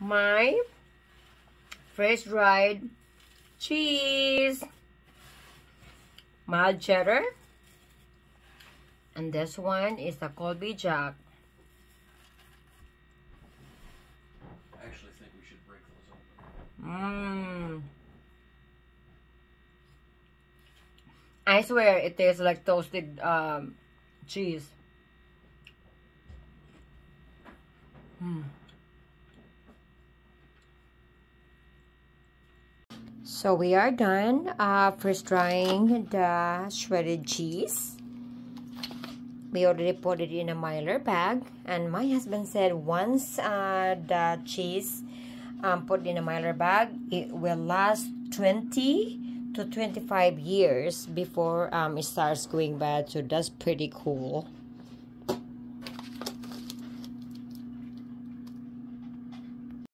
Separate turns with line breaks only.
my freeze dried cheese, mild cheddar, and this one is the Colby Jack.
I actually think we should break those open.
Mmm. I swear it tastes like toasted um, cheese. Mm. So we are done uh, freeze drying the shredded cheese. We already put it in a mylar bag and my husband said once uh, the cheese um, put in a mylar bag it will last 20 to 25 years before um, it starts going bad so that's pretty cool